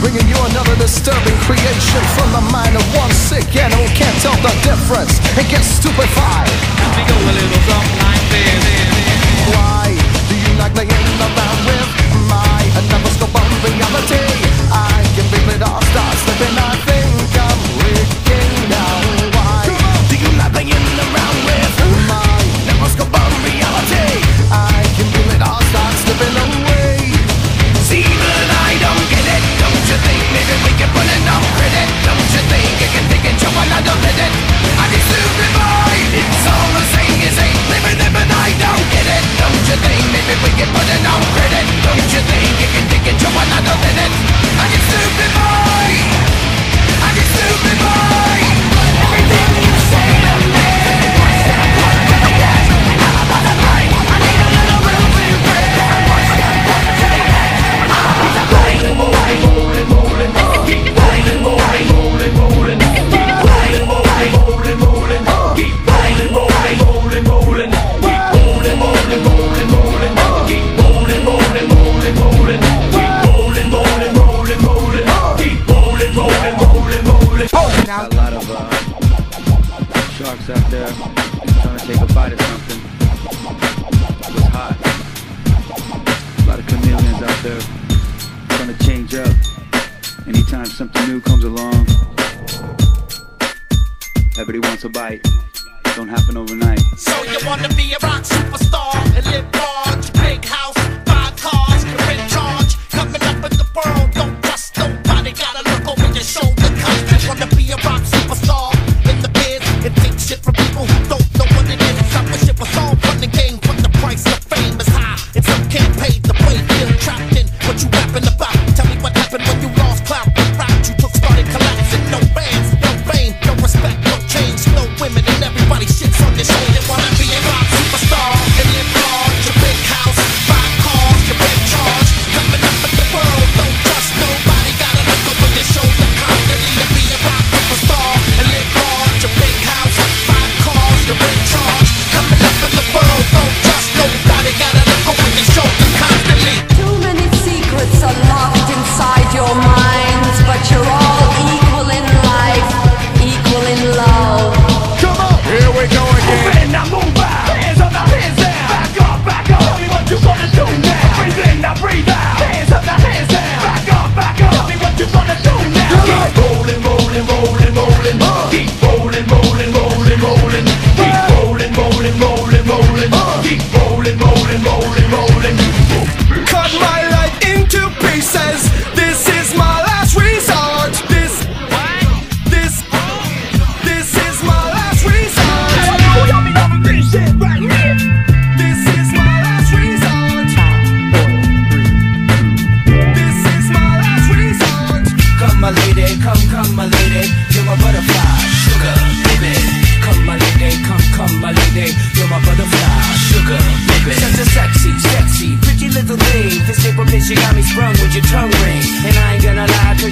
Bringing you another disturbing creation from the mind of one sick animal can't tell the difference and get stupefied. We go a little something. Why do you like playing around with? something new comes along. Everybody wants a bite. Don't happen overnight. So you wanna be a rock superstar and live large?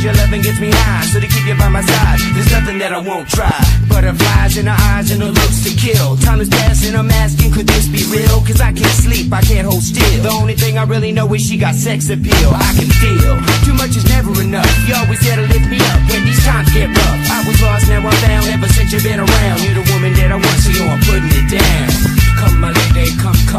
Your loving gets me high. So to keep you by my side, there's nothing that I won't try. Butterflies in her eyes and her looks to kill. Time is passing, I'm asking, could this be real? Cause I can't sleep, I can't hold still. The only thing I really know is she got sex appeal. I can feel too much is never enough. You always there to lift me up when these times get rough. I was lost, now I'm found. Ever since you've been around, you're the woman that I want, so yo, I'm putting it down. Come, my lady, come, come,